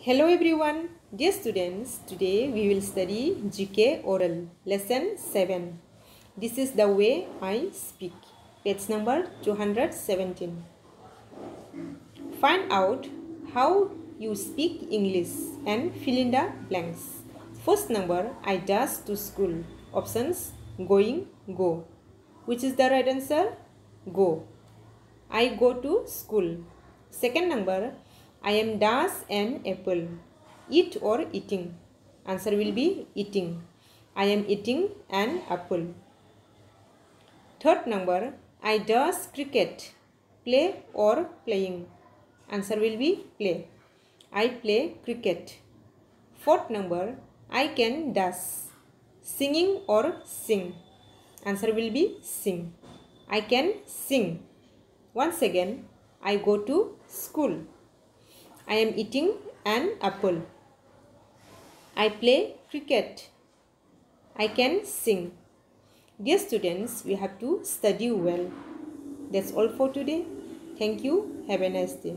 Hello everyone, dear students. Today we will study GK oral lesson 7. This is the way I speak. Page number 217. Find out how you speak English and fill in the blanks. First number I dash to school. Options going, go. Which is the right answer? Go. I go to school. Second number I am dash an apple. Eat or eating? Answer will be eating. I am eating an apple. Third number I dash cricket. Play or playing? Answer will be play. I play cricket. Fourth number I can dash. Singing or sing? Answer will be sing. I can sing. Once again, I go to school. I am eating an apple. I play cricket. I can sing. Dear students, we have to study well. That's all for today. Thank you. Have a nice day.